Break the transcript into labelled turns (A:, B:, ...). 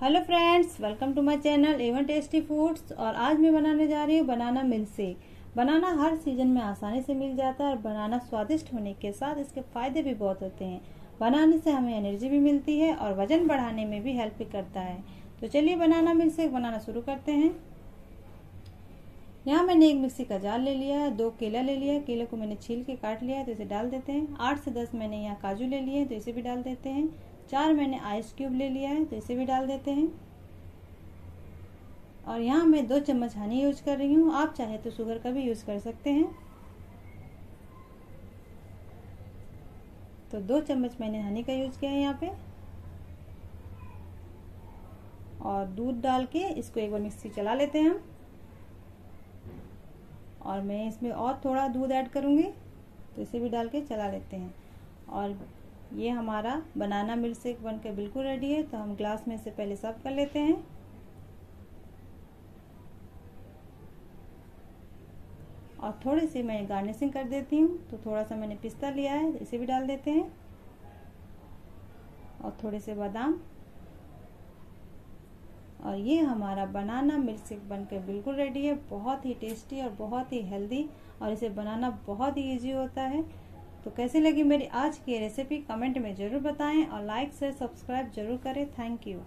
A: Hello friends, welcome to my channel Avon tasty foods और आज मैं बनाने जा रही हूँ बनाना मिल्क शेक बनाना हर सीज़न में आसानी से मिल जाता है और बनाना स्वादिष्ट होने के साथ इसके फ़ायदे भी बहुत होते हैं। बनाने से हमें एनर्जी भी मिलती है और वज़न बढ़ाने में भी हेल्प करता है। तो चलिए बनाना मिल्क शेक बनाना शुरू करते हैं। यहाँ मैंने एक मिक्सी का जार ले लिया है, दो केला ले लिया है। केले को मैंने छील के काट लिया है तो इसे डाल देते हैं। आठ से दस मैंने यहाँ काजू ले लिए तो इसे भी डाल देते हैं। चार मैंने आइस क्यूब ले लिया है तो इसे भी डाल देते हैं। और यहाँ मैं दो चम्मच हनी यूज़ कर रही हूँ, आप चाहे तो शुगर का भी यूज़ कर सकते हैं। तो दो चम्मच मैंने हनी का यूज़ किया है यहाँ पे। और दूध डाल के इसको एक बार मिक्सी चला लेते हैं हम। और मैं इसमें और थोड़ा दूध ऐड करूँगी तो इसे भी डाल के चला लेते हैं। और ये हमारा बनाना मिल्क शेक बनकर बिल्कुल रेडी है तो हम ग्लास में से पहले सर्व कर लेते हैं। और थोड़ी सी मैं गार्निशिंग कर देती हूँ तो थोड़ा सा मैंने पिस्ता लिया है, इसे भी डाल देते हैं। और थोड़े से बादाम। और ये हमारा बनाना मिल्क शेक बनकर बिल्कुल रेडी है, बहुत ही टेस्टी और बहुत ही हेल्दी और इसे बनाना बहुत ही इजी होता है। तो कैसी लगी मेरी आज की रेसिपी कमेंट में ज़रूर बताएँ और लाइक से सब्सक्राइब ज़रूर करें। Thank you